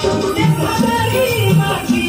Let's have a